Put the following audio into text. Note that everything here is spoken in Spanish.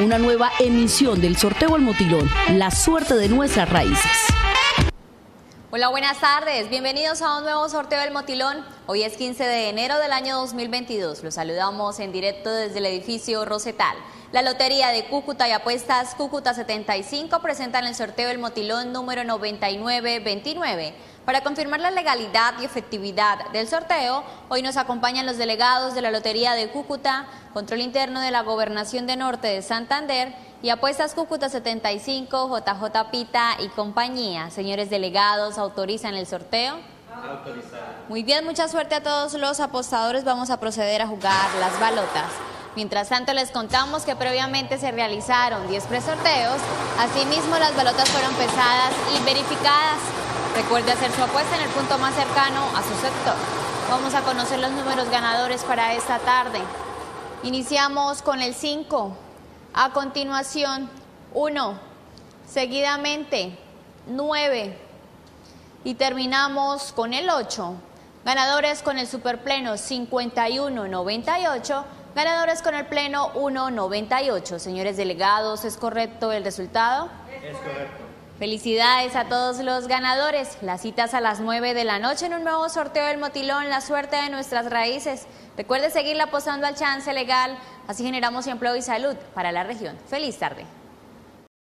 una nueva emisión del sorteo al motilón, la suerte de nuestras raíces. Hola, buenas tardes. Bienvenidos a un nuevo sorteo del Motilón. Hoy es 15 de enero del año 2022. Los saludamos en directo desde el edificio Rosetal. La Lotería de Cúcuta y Apuestas Cúcuta 75 presentan el sorteo del Motilón número 9929. Para confirmar la legalidad y efectividad del sorteo, hoy nos acompañan los delegados de la Lotería de Cúcuta, Control Interno de la Gobernación de Norte de Santander y Apuestas Cúcuta 75, JJ Pita y compañía. Señores delegados, ¿autorizan el sorteo? Autorizado. Muy bien, mucha suerte a todos los apostadores. Vamos a proceder a jugar las balotas. Mientras tanto, les contamos que previamente se realizaron 10 presorteos. Asimismo, las balotas fueron pesadas y verificadas. Recuerde hacer su apuesta en el punto más cercano a su sector. Vamos a conocer los números ganadores para esta tarde. Iniciamos con el 5. A continuación, 1. Seguidamente, 9. Y terminamos con el 8. Ganadores con el superpleno 51-98. Ganadores con el pleno 1-98. Señores delegados, ¿es correcto el resultado? Es correcto. Felicidades a todos los ganadores. Las citas a las 9 de la noche en un nuevo sorteo del Motilón, la suerte de nuestras raíces. Recuerde seguirla apostando al chance legal, así generamos empleo y salud para la región. Feliz tarde.